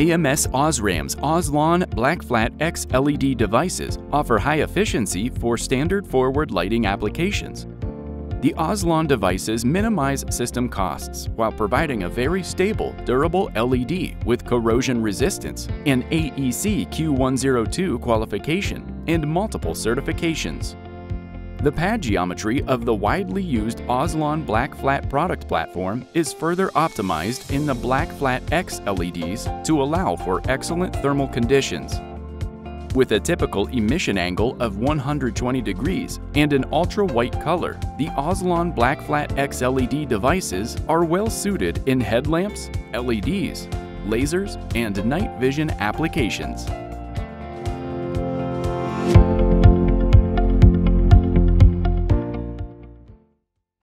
AMS Osram's Oslon Black Flat X LED devices offer high efficiency for standard forward lighting applications. The Oslon devices minimize system costs while providing a very stable, durable LED with corrosion resistance, an AEC Q102 qualification, and multiple certifications. The pad geometry of the widely used Oslon Black Flat product platform is further optimized in the Black Flat X LEDs to allow for excellent thermal conditions. With a typical emission angle of 120 degrees and an ultra-white color, the Oslon Black Flat X LED devices are well suited in headlamps, LEDs, lasers, and night vision applications.